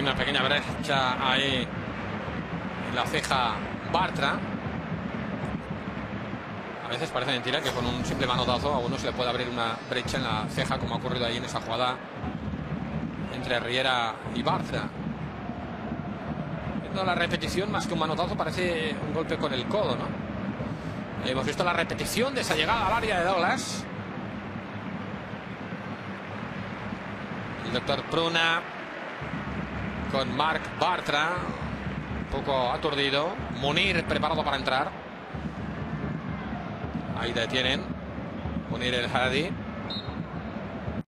una pequeña brecha ahí en la ceja Bartra. A veces parece mentira que con un simple manotazo a uno se le puede abrir una brecha en la ceja, como ha ocurrido ahí en esa jugada entre Riera y Bartra. Viendo la repetición, más que un manotazo, parece un golpe con el codo, ¿no? Hemos visto la repetición de esa llegada al área de Douglas. El doctor Pruna con Mark Bartra, un poco aturdido. Munir preparado para entrar. Ahí detienen. Munir el Hadi.